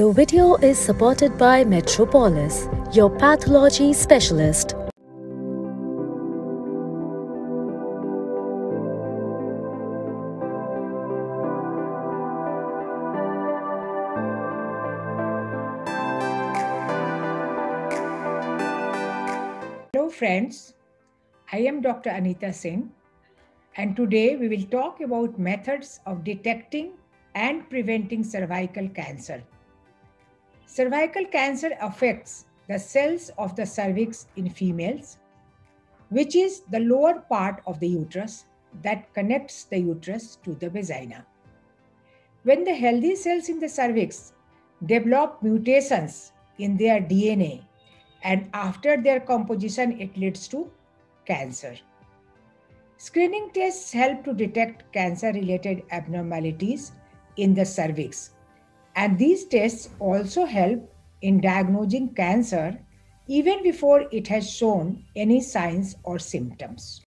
The video is supported by Metropolis, your pathology specialist. Hello, friends. I am Dr. Anita Singh, and today we will talk about methods of detecting and preventing cervical cancer. Cervical cancer affects the cells of the cervix in females, which is the lower part of the uterus that connects the uterus to the vagina. When the healthy cells in the cervix develop mutations in their DNA, and after their composition, it leads to cancer. Screening tests help to detect cancer related abnormalities in the cervix, and these tests also help in diagnosing cancer even before it has shown any signs or symptoms.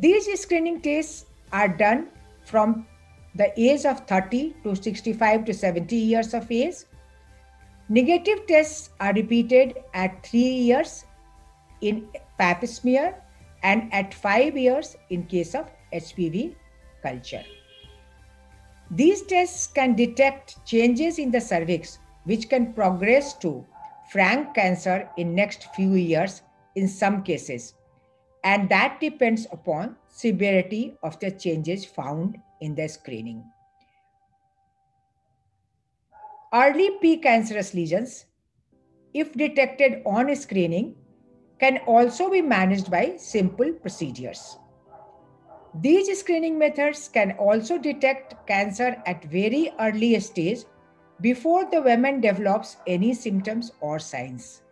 These screening tests are done from the age of 30 to 65 to 70 years of age. Negative tests are repeated at 3 years in pap smear and at 5 years in case of HPV culture. These tests can detect changes in the cervix which can progress to frank cancer in next few years in some cases and that depends upon severity of the changes found in the screening. Early precancerous lesions, if detected on screening, can also be managed by simple procedures. These screening methods can also detect cancer at very early stage before the woman develops any symptoms or signs.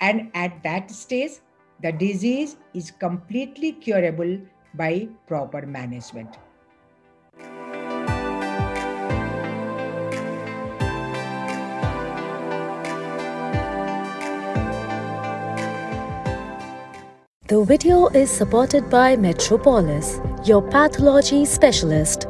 And at that stage, the disease is completely curable by proper management. The video is supported by Metropolis, your pathology specialist.